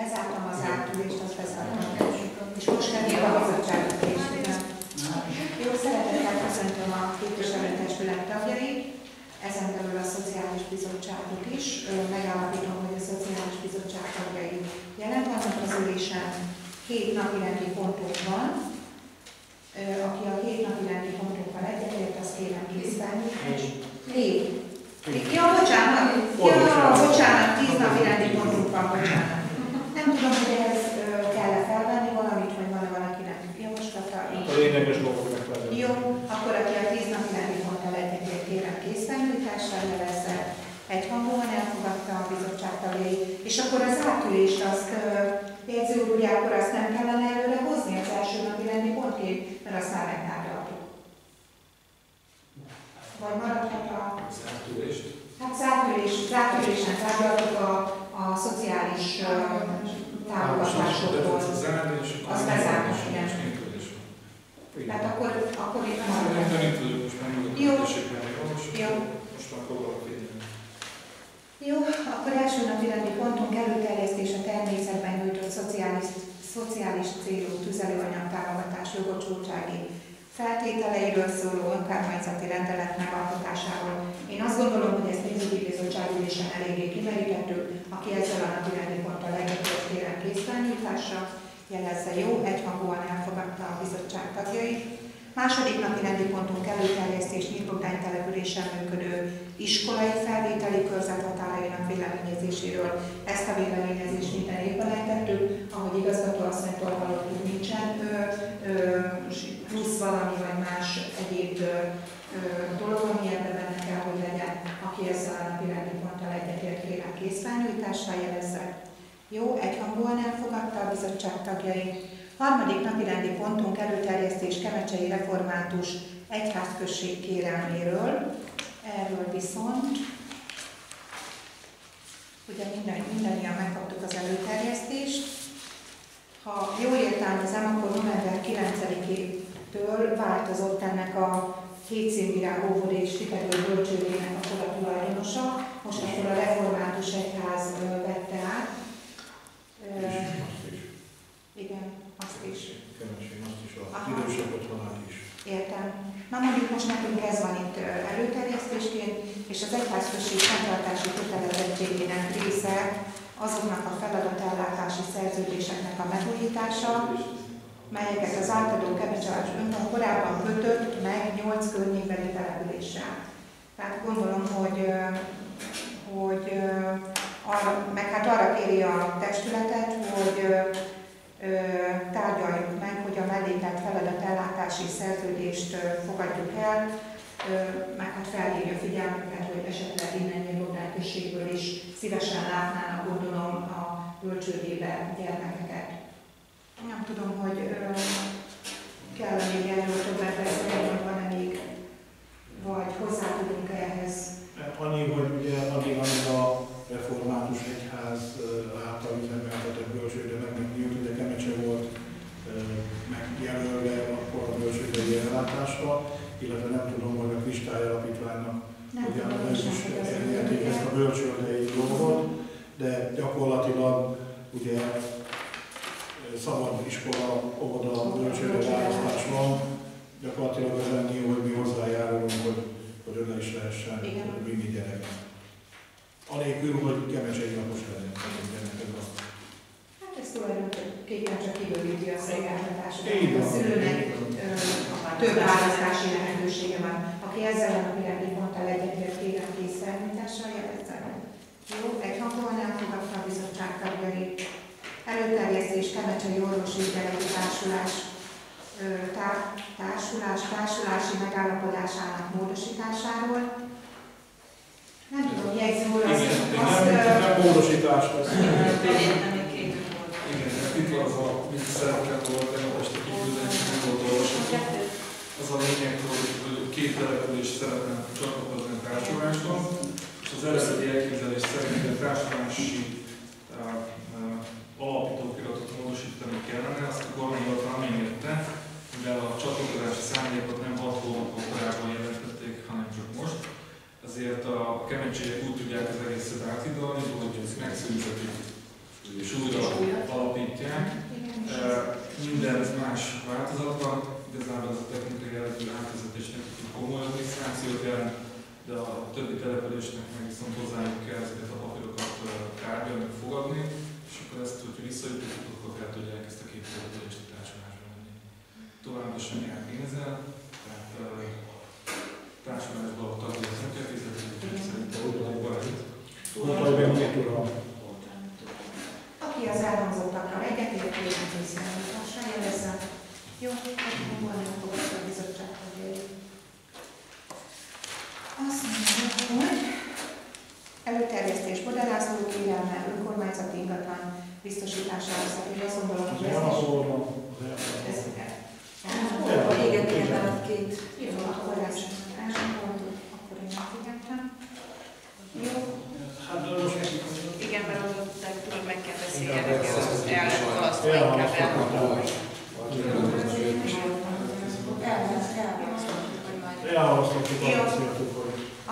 Bezártam az átülést, azt bezártam. És most kezdjük a bizottságot is. Jó, szeretettel köszöntöm a képviselőtestület tagjait, ezen belül a Szociális Bizottságot is. Megállapítom, hogy a Szociális Bizottság tagjai jelen vannak az ülésen. Hét napi rendi pontunk van. Aki a hét napi rendi pontokkal egyetért, azt kérem készíteni. Négy. Ja, bocsánat. Ja, bocsánat, tíz napi rendi pontunk van, bocsánat. Nem tudom, hogy ez kell-e felvenni valamit, vagy van-e valakinek javaslata. A lényeges dolgok megfelelő. Jó, akkor aki a tíz napi rendi egyetért kérem készfelnyújtással jelezze, egyhangúan elfogadta a bizottság tagjai, és akkor az átülést azt jegyző úr, ugye akkor azt nem kellene előre hozni az első napi rendi pontként, mert azt már megtárgyaltuk. Vagy maradhat a... Zártülést. Hát zártülés, zártülésen tárgyaltuk a, a szociális ö, támogatásokról. Az bezárva, igen. Tehát akkor, akkor itt van. Jó. Jó. Most már foglak figyelni. Jó, akkor első napi rendi pontunk előterjesztés a természetben nyújtott szociális, szociális célú tüzelőanyag támogatás jogosultsági feltételeiről szóló önkormányzati rendelet megalkotásáról. Én azt gondolom, hogy ezt pénzügyi bizottság ülésen eléggé kimerítettük, aki ezzel a napi rendi ponttal egyetért kérem készfelnyújtásra, jelezze jó, egyhangúan elfogadta a bizottság tagjai. Második napi rendi pontunk előterjesztés Nyitogdány településen működő iskolai felvételi körzet határainak véleményezéséről. Ezt a véleményezést minden évben eltettük, ahogy igazgató asszonytól hallottuk, nincsen ö, ö, plusz valami vagy más egyéb ö, dolog, ami ebben kell, hogy legyen, aki ezzel a napi rendi ponttal egyetért kérem készfelnyújtásra jelezze. Jó, egyhangúan elfogadta a bizottság tagjai. Harmadik napi rendi pontunk előterjesztés Kemecsei Református Egyházközség kérelméről. Erről viszont, ugye minden, mindannyian megkaptuk az előterjesztést. Ha jól értelmezem, akkor november 9-től változott ennek a Hétszínvirág óvod és sikerült bölcsődének a kola tulajdonosa. Most akkor a Református Egyház vette át. Ö, igen, azt is. Keresén azt is, az idősebb otthonát is. Értem. Na mondjuk most nekünk ez van itt előterjesztésként, és az egyházközség fenntartási kötelezettségének része azoknak a feladatellátási szerződéseknek a megújítása, melyeket az átadó Kebecsalás önmag korábban kötött meg 8 környékbeli településsel. Tehát gondolom, hogy, hogy arra, meg hát arra kéri a testületet, hogy tárgyaljuk meg, hogy a mellékelt feladatellátási szerződést fogadjuk el, meg hát felhívja figyelmüket, hogy esetleg innen Nyilvódán községből is szívesen látnának, gondolom, a bölcsődébe gyermekeket. Nem tudom, hogy ö, kell -e még erről többet beszélni, vagy van-e még, vagy hozzá tudunk ehhez. Annyi, hogy ugye addig, amíg a református egyház által üzemeltetett bölcsőde meg nem nyílt, ugye Kemecse volt megjelölve akkor a bölcsődei ellátásra, illetve nem tudom, hogy a Kristály Alapítványnak Nem ugyan tudom, ez hogy is elérték ezt a bölcsődei dolgot, de gyakorlatilag ugye szabad iskola, óvoda, bölcsőde választás van, gyakorlatilag az ennyi, hogy mi hozzájárulunk, hogy, hogy oda is lehessen vinni gyereket. Anélkül, hogy kemecsei lapos legyen, tehát ennek ez a Hát ez tulajdonképpen csak kibővíti a szolgáltatást. A szülőnek több választási lehetősége van. Aki ezzel a napirendi ponttal egyetért kérem készfelmítással jelezze. Jó, egy hangolóan elfogadta a bizottság tagjai. Előterjesztés Kemecsei Orvosi Ügyeleti Társulás tá- társulás, társulási megállapodásának módosításáról. Nem tudom, jegyző úr, azt, Igen, azt, nem, nem módosítás lesz. Igen, ez itt van az a, mint szerepet volt, tegnap este kiküldeni, nem volt olvasható. Az a lényeg, hogy két települést szeretnénk csatlakozni a társulásban, és az eredeti elképzelés szerint a társulási adminisztráció jelent, de a többi településnek meg viszont hozzájuk kell ezeket a papírokat tárgyalni, fogadni, és akkor ezt, hogyha visszajutottuk, akkor el tudják ezt a két települést társadalásba menni. Továbbra sem jár pénzzel, tehát társadalásba a tagját nem kell fizetni, úgyhogy szerintem úgy van valamit. Aki az elhangzottakra egyetért,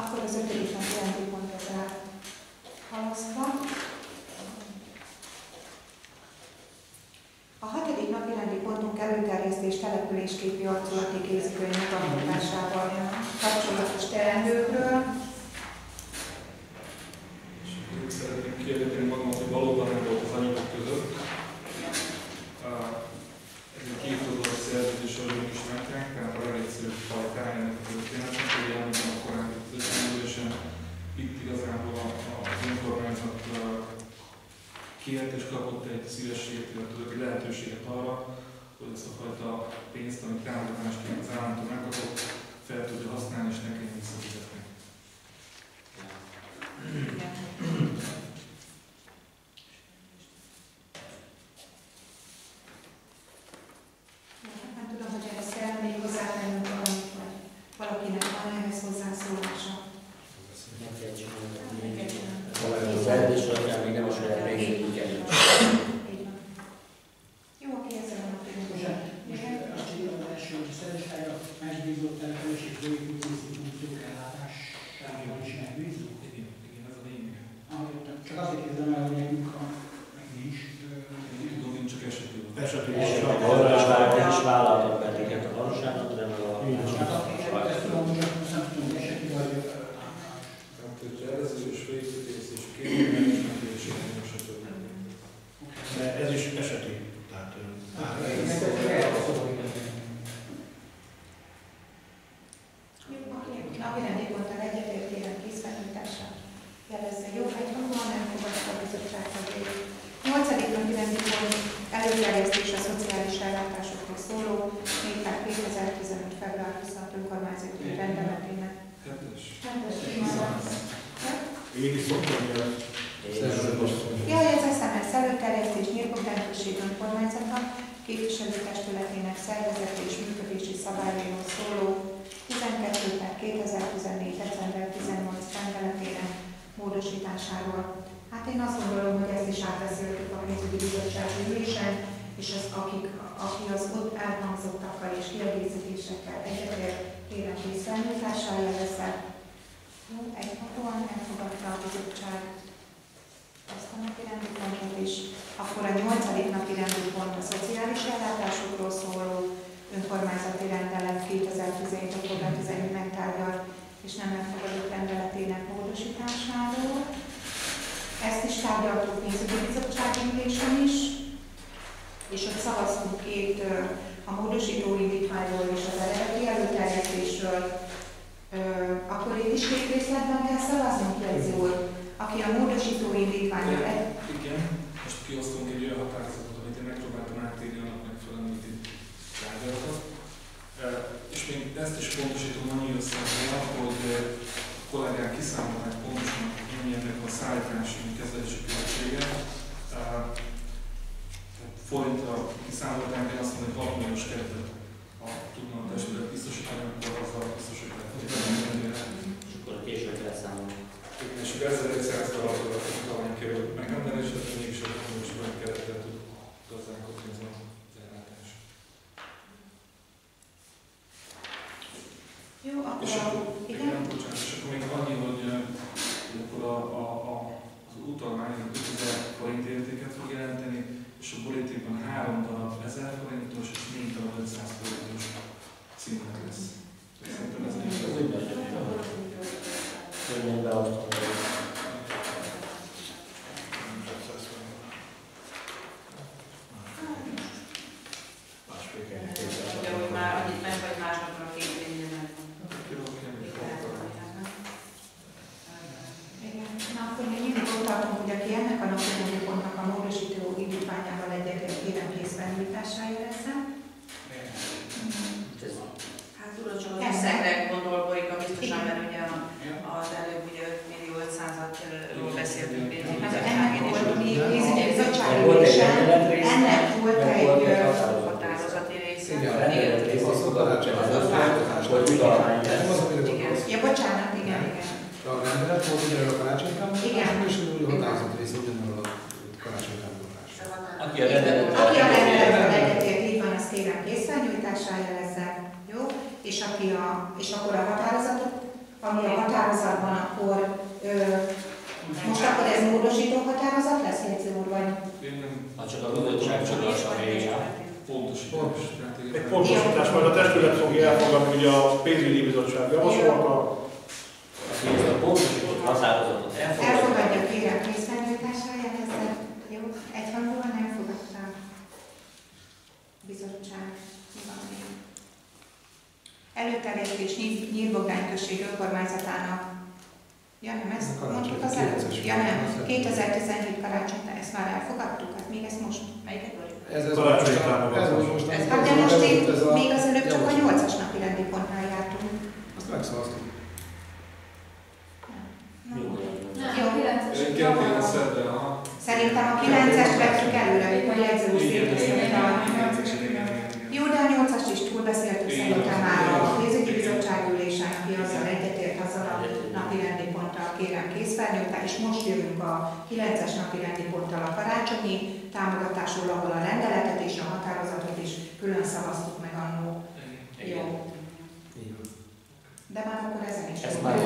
Akkor az ötödik napi rendi pont az elhalasztva. A hatodik napi rendi pontunk előterjesztés településképi arculati kézikönyv megalkotásával kapcsolatos teendőkről. És én szeretném kérdezni magamat, hogy valóban nem volt az anyagok között. Uh, Ez egy kétoldalú szerződés, ahogy önök ismertek, tehát a legegyszerűbb fajtája ennek a történetnek, hogy elmondtam a korábbi összeülésen, itt igazából a- a- az önkormányzat uh, kért és kapott egy szívességet, illetve egy lehetőséget arra, hogy ezt a fajta pénzt, amit támogatásként az államtól megkapott, fel tudja használni és ne kelljen visszafizetni. Nem tudom, hogy ehhez kell még hozzátennünk valamit, vagy valakinek van ehhez hozzászólása. Nem kell csinálni. Nem kell csinálni. A szerződés alapján még nem a saját részét úgy kell. Így van. Jó, aki ezzel a napi Bocsánat, most Igen. azt írtam az első, hogy szeressága megbízott települési főépítő institúciók ellátásával is megbízunk. Igen, igen, ez a lényeg. Ahogy Csak azért kérdem el, hogy nekünk a meg nincs. ö, Tudom, én csak esetül. eseti És a bizottság. valóságban is vállaltak bennünket a valóságot, de meg a Így van. Hát a- ezt tudom, hogy azt nem tudom, hogy eseti vagy ö, általános. Tehát, hogy tervező és végzetés és képzőmenedzsment és stb. De ez is eseti. Tehát, ö, Hát, bár- igen, ez- ez- Jó, aki napi rendi ponttal egyetért kérem készfelmutatással jelezze. Jó, egy hangon elfogadta a bizottság tagjai. Nyolcadik napi rendi pont előterjesztés a szociális ellátásokról szóló, mégpár 2015. február 26 önkormányzati rendeletének. Hetes. Én is szoktam ilyen Jaj, ez SMS előterjesztés Nyírbogán község önkormányzata képviselőtestületének szervezeti és működési szabályairól szóló 12 per 2014. december 18 rendeletének módosításáról. Hát én azt gondolom, hogy ezt is átbeszéltük a pénzügyi bizottsági ülésen, és az, akik, aki az ott elhangzottakkal és kiegészítésekkel egyetért, kérem visszanyújtással jelezze. Jó, egyhatóan elfogadta a bizottság ezt a napi rendi pontot is. Akkor a nyolcadik napi rendi pont a szociális ellátásokról szóló önkormányzati rendelet 2017. október 11 megtárgyal és nem elfogadott rendeletének módosításáról. Ezt is tárgyaltuk pénzügyi bizottsági ülésen is, és ott szavaztunk két a módosító indítványról és az eredeti előterjesztésről. Ö, Akkor itt is két részletben kell szavaznunk, Jegyző úr? aki a egy... Igen, most kiosztunk és akkor, um, igen? igen? Bocsánat, még annyi, hogy akkor a, a, a, az utalmány 5000 forint értéket fog jelenteni, és a borítékban három darab 1000 forintos és 4 darab 500 forintos címnek lesz. Szerintem ez egy jó. Könnyen beosztani. Készfelnyújtással jelezze, jó? És, aki a, és akkor a határozatot, ami a határozatban, akkor ö, most akkor ez módosító határozat lesz, Jegyző úr, vagy? Én nem Ha csak a bizottság csak az, ami pontosítás. Egy pontosítás, majd a testület fogja elfogadni, ugye a pénzügyi bizottság javasolta, a pontosított határozatot elfogadja. Elfogadja, kérem készfelnyújtással jelezze, jó? Egyhangúan elfogadta a bizottság. Mi van még? Előterjesztés Nyír- Nyírbogány község önkormányzatának Ja nem, ezt mondtuk az előtt. Ja nem, 2017 karácsony, de ezt már elfogadtuk, hát még ezt most. Melyiket vagy? Ez, ez, Karácsonyi most, támogatás. ez most nem Hát de most itt ez a, még az előbb csak a javaslat. 8-as napi rendi pontnál a 9-es napi rendi ponttal a karácsonyi támogatásról, ahol a rendeletet és a határozatot is külön szavaztuk meg annó. Jó. De már akkor ezen is. Ez már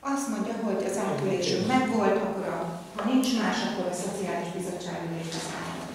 azt mondja, hogy az átülésünk megvolt, akkor a, ha nincs más, akkor a Szociális Bizottság ülésre számol.